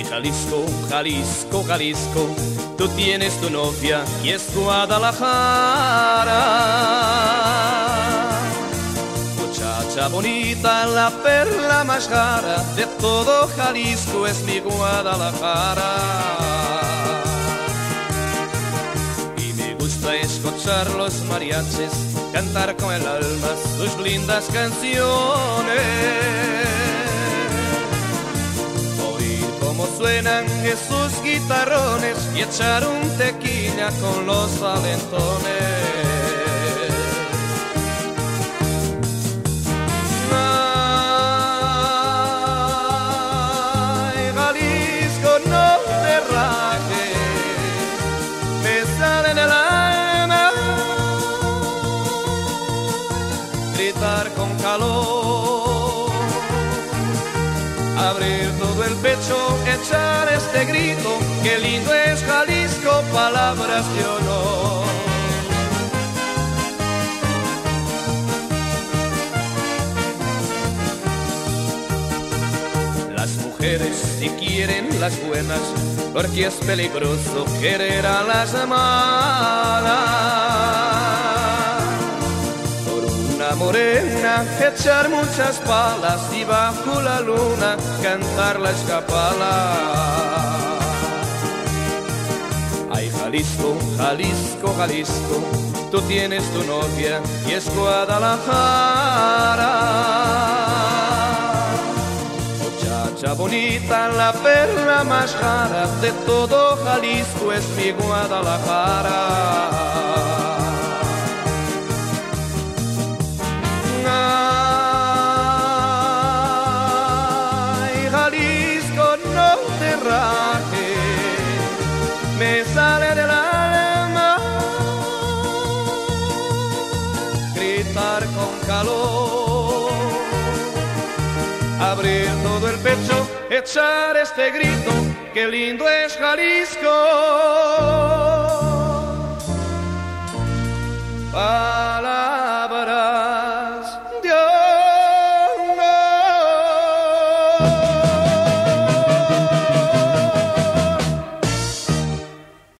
Ay, Jalisco, Jalisco, Jalisco, tú tienes tu novia y es Guadalajara. Muchacha bonita, la perla más cara de todo Jalisco es mi Guadalajara. Y me gusta escuchar los mariachis cantar con el alma sus lindas canciones esos guitarrones y echar un tequila con los valentones. Ay, Jalisco, no te rajes, me en el alma gritar con calor, abrir todo el pecho echar este grito, qué lindo es Jalisco, palabras de honor. Las mujeres si quieren las buenas, porque es peligroso querer a las malas echar muchas palas y bajo la luna cantar la escapala. Ay, Jalisco, Jalisco, Jalisco, tú tienes tu novia y es Guadalajara. Muchacha bonita, la perla más cara de todo Jalisco es mi Guadalajara. Me sale del alma gritar con calor, abrir todo el pecho, echar este grito, que lindo es Jalisco.